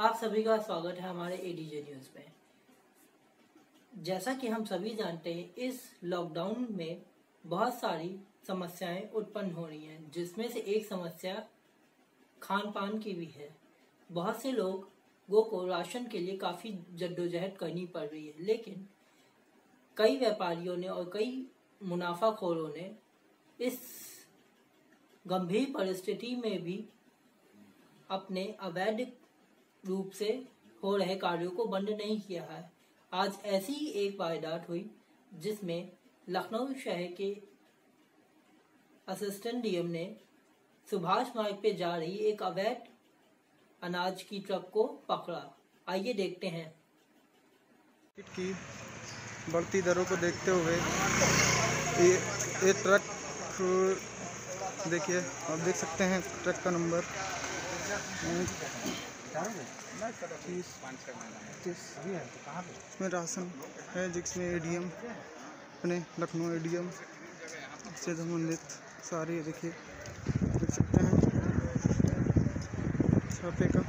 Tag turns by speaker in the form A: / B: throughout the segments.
A: आप सभी का स्वागत है हमारे एडीजे न्यूज़ में। जैसा कि हम सभी जानते हैं, इस लॉकडाउन में बहुत सारी समस्याएँ उत्पन्न हो रही हैं, जिसमें से एक समस्या खान पान की भी है। बहुत से लोगों को राशन के लिए काफ़ी जद्दोजहद करनी पड़ रही है, लेकिन कई व्यापारियों ने और कई मुनाफाखोरों ने इस गंभीर परिस्थिति में भी अपने अवैध रूप से हो रहे कार्यों को बंद नहीं किया है। आज ऐसी ही एक वारदात हुई, जिसमें लखनऊ शहर के असिस्टेंट डीएम ने सुभाष मार्ग पे जा रही एक अवैध अनाज की ट्रक को पकड़ा। आइए देखते हैं।
B: की बढ़ती दरों को देखते हुए ये ये ट्रक, देखिए, आप देख सकते हैं ट्रक का नंबर। इसमें राशन है जिसमें एडीएम अपने लखनऊ एडीएम से संबंधित सारे देखिए, देख सकते हैं। छापे का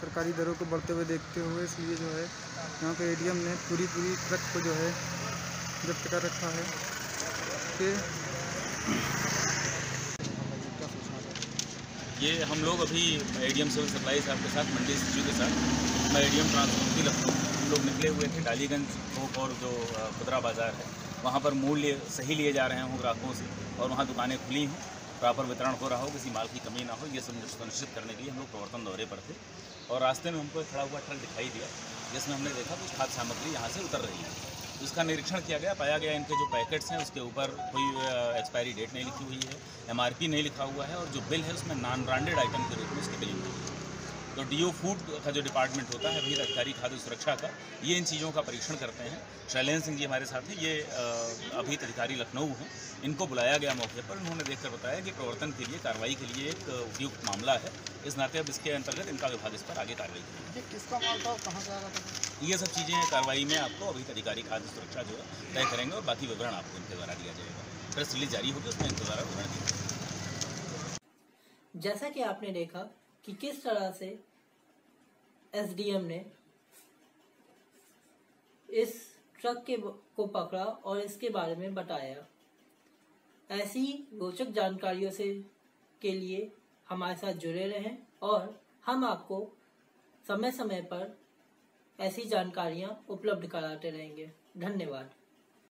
B: सरकारी दरों को बढ़ते हुए देखते हुए इसलिए जो है, यहाँ पे एडीएम ने पूरी पूरी ट्रक को जो है, जब्त कर रखा है। कि
C: ये हम लोग अभी एडीएम सिविल सप्लाई साहब के साथ मंडी सिचू के साथ मैं एडीएम ट्रांसपोर्ट लखनऊ हम लोग निकले हुए थे डालीगंज थोक और जो खुदरा बाज़ार है, वहाँ पर मूल्य सही लिए जा रहे हों ग्राहकों से और वहाँ दुकानें खुली हों। प्रॉपर वितरण हो रहा हो, किसी माल की कमी ना हो, ये सुनिश्चित करने के लिए हम लोग प्रवर्तन दौरे पर थे और रास्ते में हमको खड़ा हुआ ट्रक दिखाई दिया, जिसमें हमने देखा कुछ खाद्य सामग्री यहाँ से उतर रही है। उसका निरीक्षण किया गया, पाया गया इनके जो पैकेट्स हैं, उसके ऊपर कोई एक्सपायरी डेट नहीं लिखी हुई है एमआरपी नहीं लिखा हुआ है, और जो बिल है उसमें नॉन ब्रांडेड आइटम के रूप में उसकी बिलिंग हुई है। तो डीओ फ़ूड का जो डिपार्टमेंट होता है अभी अधिकारी खाद्य सुरक्षा का ये इन चीज़ों का परीक्षण करते हैं। शैलेंद्र सिंह जी हमारे साथ हैं ये अभी अधिकारी लखनऊ हैं। इनको बुलाया गया मौके पर उन्होंने देखकर बताया कि प्रवर्तन के लिए कार्रवाई के लिए एक उपयुक्त मामला है। इस नाते अब इसके अंतर्गत इनका विभाग इस पर आगे कार्रवाई करेंगे।
B: किसका माल था कहाँ से आ रहा था?
C: ये सब चीज़ें कार्रवाई में आपको अभी अधिकारी खाद्य सुरक्षा जो है तय करेंगे और बाकी विवरण आपको इनके द्वारा दिया जाएगा। प्रेस रिलीज़ जारी होगी उसमें इनके द्वारा विवरण दिया
A: जैसा कि आपने देखा कि किस तरह से एसडीएम ने इस ट्रक के को पकड़ा और इसके बारे में बताया। ऐसी रोचक जानकारियों से, के लिए हमारे साथ जुड़े रहें और हम आपको समय समय पर ऐसी जानकारियाँ उपलब्ध कराते रहेंगे। धन्यवाद।